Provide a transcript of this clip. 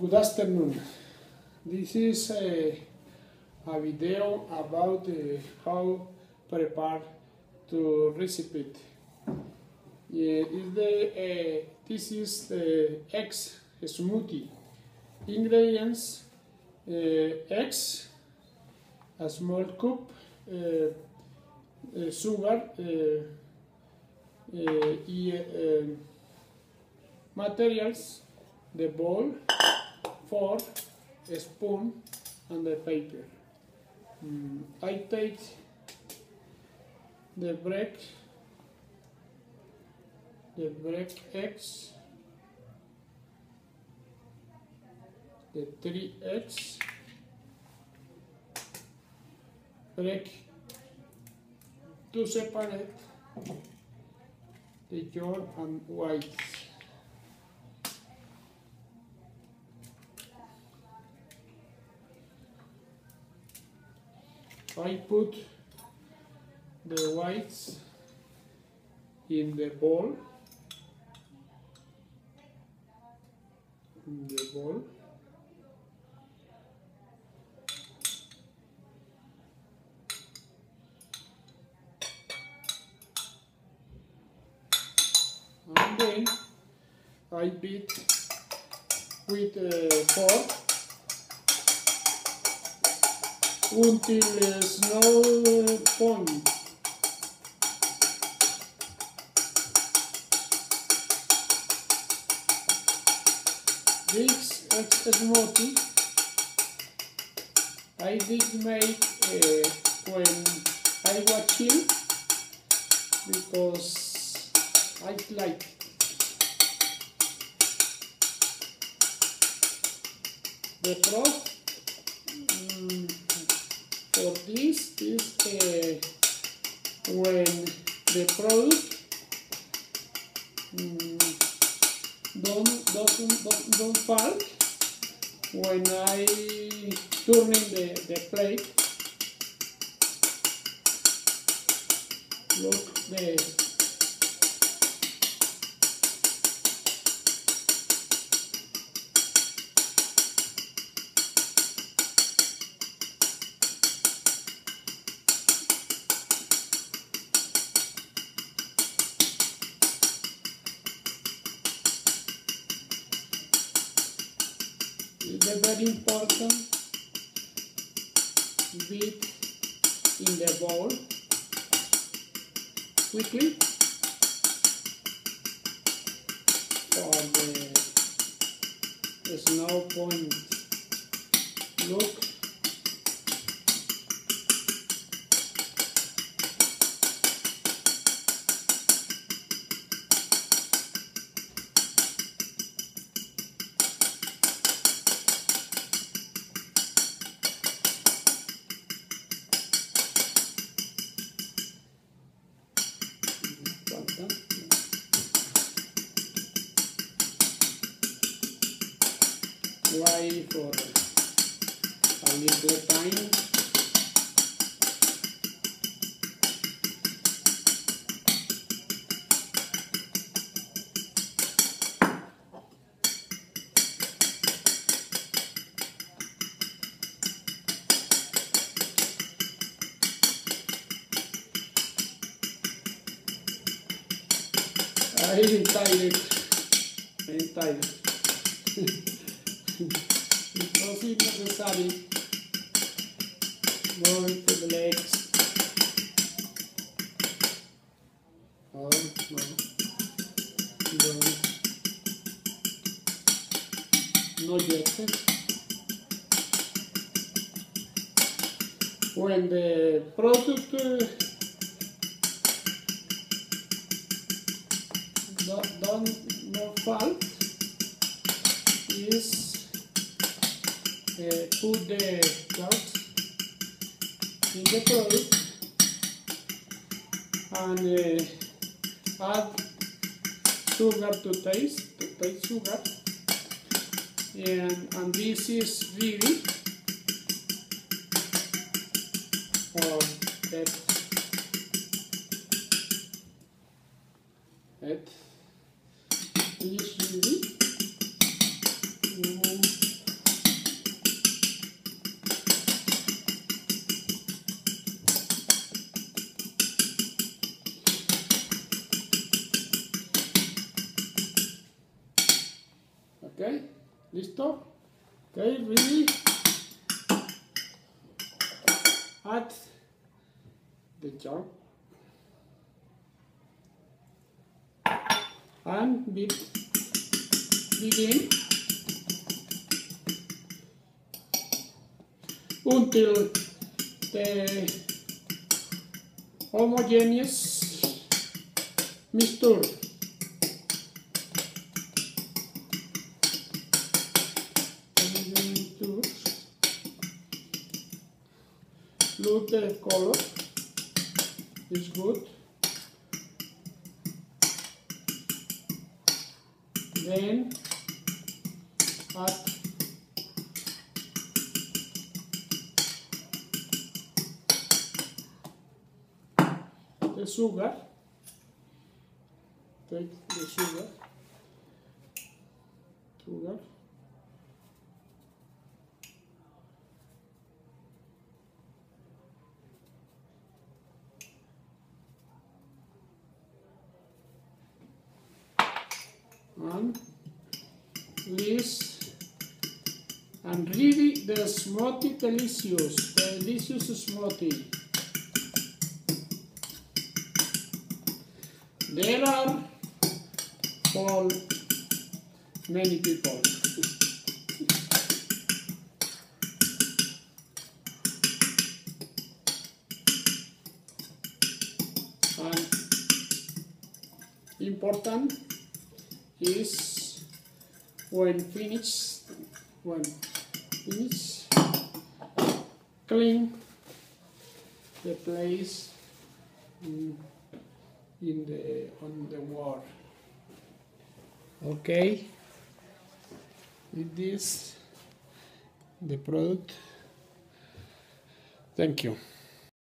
Good afternoon. This is a, a video about uh, how prepare to recipe. Yeah, is the, uh, this is the eggs smoothie. Ingredients: uh, eggs, a small cup, uh, uh, sugar, uh, uh, uh, materials, the bowl, fork, a spoon, and the paper. Mm, I take the break, the break eggs, the three eggs, break to separate the yolk and white. I put the whites in the bowl. In the bowl. And then I beat with uh, a fork until there's no point. This smoothie I did make uh, when I was chill because I like the broth this is uh, when the product mm, don't, doesn't, don't, don't fall when I turning the, the plate look the is very important? Bit in the bowl quickly. For the no point look for a little time I'm tired. I'm tired. it wasn't necessary. Going to the legs. Oh, no. No. Not yet. When the product uh, don't, don't no fault is put the clouds in the product and uh, add sugar to taste to taste sugar. And, and this is really for that listo. Okay, ready. Add the chalk and beat begin until the homogeneous mixture look the color. Is good. Then add the sugar. Take the sugar. Sugar Um, and this and really the smoothie delicious delicious smoothie. There are for many people. And important is when finished when finish. Clean the place in, in the on the wall. Okay. With this the product. Thank you